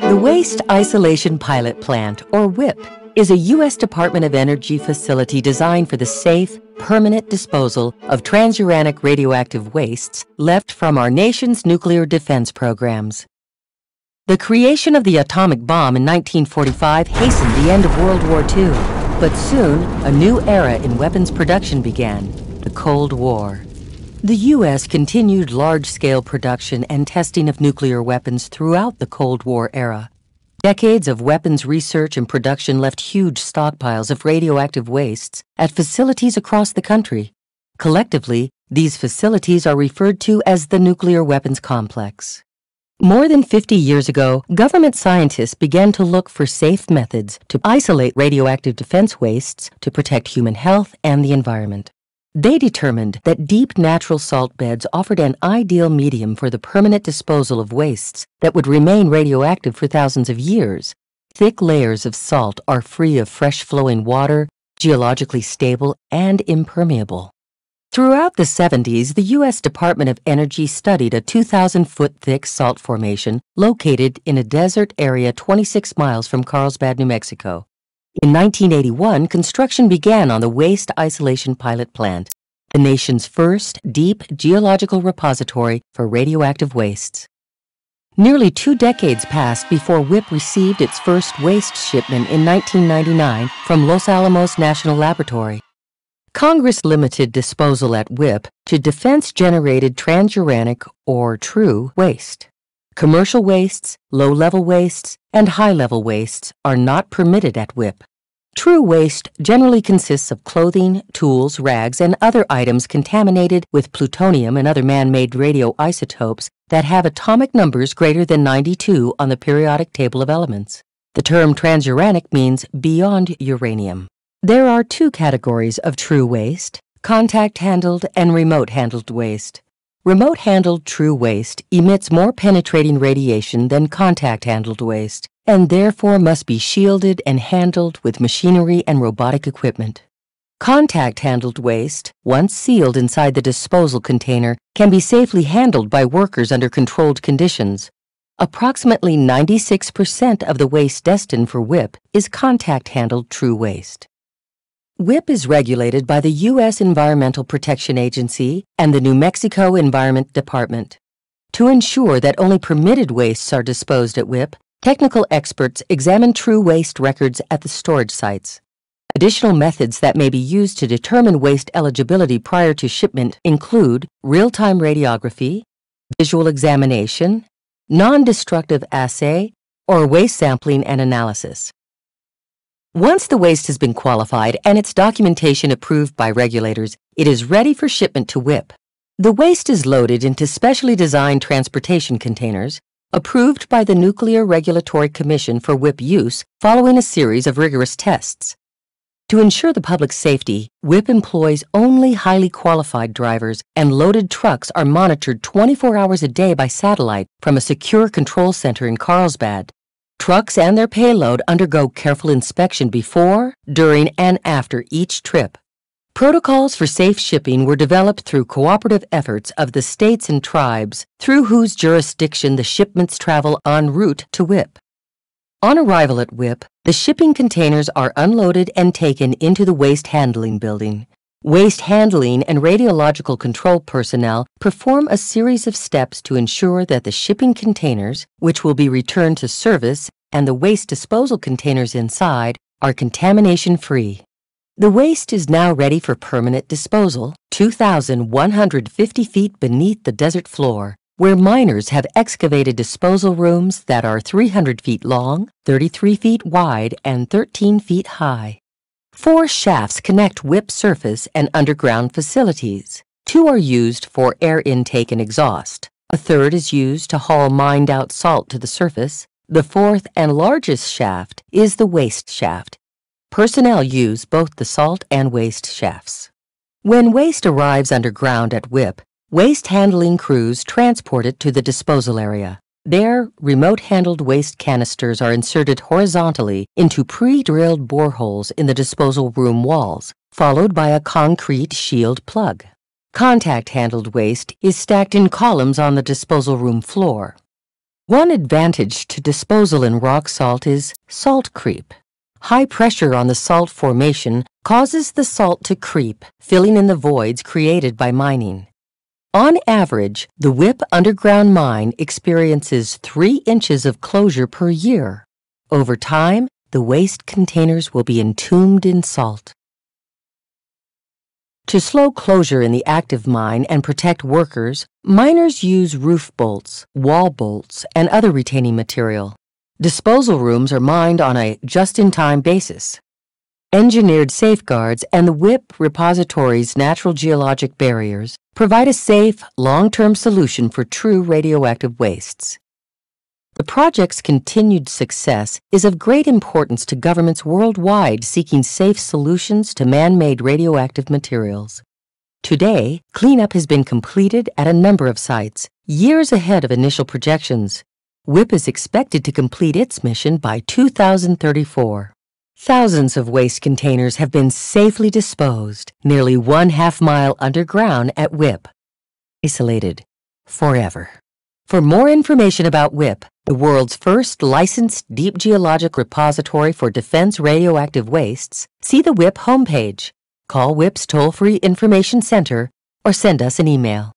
The Waste Isolation Pilot Plant, or WIPP, is a U.S. Department of Energy facility designed for the safe, permanent disposal of transuranic radioactive wastes left from our nation's nuclear defense programs. The creation of the atomic bomb in 1945 hastened the end of World War II, but soon a new era in weapons production began the Cold War. The U.S. continued large scale production and testing of nuclear weapons throughout the Cold War era. Decades of weapons research and production left huge stockpiles of radioactive wastes at facilities across the country. Collectively, these facilities are referred to as the nuclear weapons complex. More than 50 years ago, government scientists began to look for safe methods to isolate radioactive defense wastes to protect human health and the environment. They determined that deep natural salt beds offered an ideal medium for the permanent disposal of wastes that would remain radioactive for thousands of years. Thick layers of salt are free of fresh flowing water, geologically stable, and impermeable. Throughout the 70s, the U.S. Department of Energy studied a 2,000 foot thick salt formation located in a desert area 26 miles from Carlsbad, New Mexico. In 1981, construction began on the Waste Isolation Pilot Plant, the nation's first deep geological repository for radioactive wastes. Nearly two decades passed before WIPP received its first waste shipment in 1999 from Los Alamos National Laboratory. Congress limited disposal at WIPP to defense generated transuranic or TRU waste. Commercial wastes, low level wastes, and high level wastes are not permitted at WIPP. TRU waste generally consists of clothing, tools, rags, and other items contaminated with plutonium and other man made radioisotopes that have atomic numbers greater than 92 on the periodic table of elements. The term transuranic means beyond uranium. There are two categories of TRU waste contact handled and remote handled waste. Remote handled TRU waste emits more penetrating radiation than contact handled waste, and therefore must be shielded and handled with machinery and robotic equipment. Contact handled waste, once sealed inside the disposal container, can be safely handled by workers under controlled conditions. Approximately 96% of the waste destined for WIPP is contact handled TRU waste. WIPP is regulated by the U.S. Environmental Protection Agency and the New Mexico Environment Department. To ensure that only permitted wastes are disposed at WIPP, technical experts examine TRU waste records at the storage sites. Additional methods that may be used to determine waste eligibility prior to shipment include real-time radiography, visual examination, non-destructive assay, or waste sampling and analysis. Once the waste has been qualified and its documentation approved by regulators, it is ready for shipment to WIPP. The waste is loaded into specially designed transportation containers, approved by the Nuclear Regulatory Commission for WIPP use following a series of rigorous tests. To ensure the public's safety, WIPP employs only highly qualified drivers, and loaded trucks are monitored 24 hours a day by satellite from a secure control center in Carlsbad. Trucks and their payload undergo careful inspection before, during, and after each trip. Protocols for safe shipping were developed through cooperative efforts of the states and tribes through whose jurisdiction the shipments travel en route to WIPP. On arrival at WIPP, the shipping containers are unloaded and taken into the waste handling building. Waste handling and radiological control personnel perform a series of steps to ensure that the shipping containers, which will be returned to service, and the waste disposal containers inside are contamination free. The waste is now ready for permanent disposal 2,150 feet beneath the desert floor, where miners have excavated disposal rooms that are 300 feet long, 33 feet wide, and 13 feet high. Four shafts connect WIPP surface and underground facilities. Two are used for air intake and exhaust. A third is used to haul mined out salt to the surface. The fourth and largest shaft is the waste shaft. Personnel use both the salt and waste shafts. When waste arrives underground at WIPP, waste handling crews transport it to the disposal area. There, remote handled waste canisters are inserted horizontally into pre drilled boreholes in the disposal room walls, followed by a concrete shield plug. Contact handled waste is stacked in columns on the disposal room floor. One advantage to disposal in rock salt is salt creep. High pressure on the salt formation causes the salt to creep, filling in the voids created by mining. On average, the WIPP underground mine experiences three inches of closure per year. Over time, the waste containers will be entombed in salt. To slow closure in the active mine and protect workers, miners use roof bolts, wall bolts, and other retaining material. Disposal rooms are mined on a just-in-time basis. Engineered safeguards and the WIPP repository's natural geologic barriers provide a safe, long-term solution for TRU radioactive wastes. The project's continued success is of great importance to governments worldwide seeking safe solutions to man-made radioactive materials. Today, cleanup has been completed at a number of sites, years ahead of initial projections. WIPP is expected to complete its mission by 2034. Thousands of waste containers have been safely disposed, nearly one half mile underground at WIPP. Isolated forever. For more information about WIPP, the world's first licensed deep geologic repository for defense radioactive wastes, see the WIPP homepage, call WIPP's toll-free information center, or send us an email.